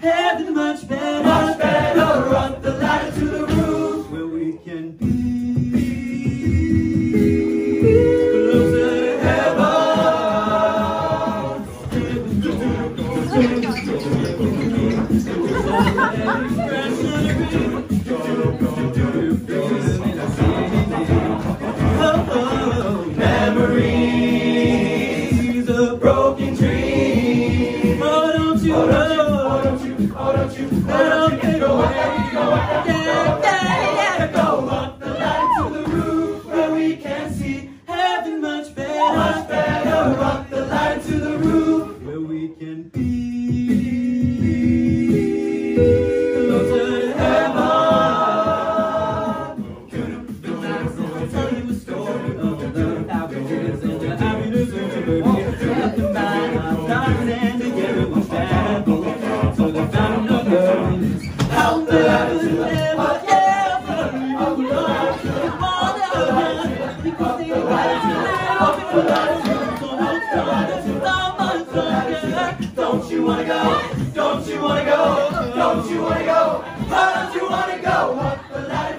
Heaven much better. don't you, oh don't you, oh don't you, go away, yeah, yeah, yeah, go up the ladder to the roof where we can see heaven much better. Much better. Don't you wanna go? Don't you wanna go? Don't you wanna go? How don't you wanna go? Up the ladder.